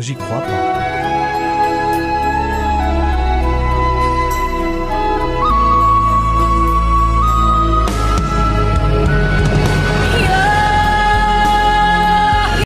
J'y crois pas.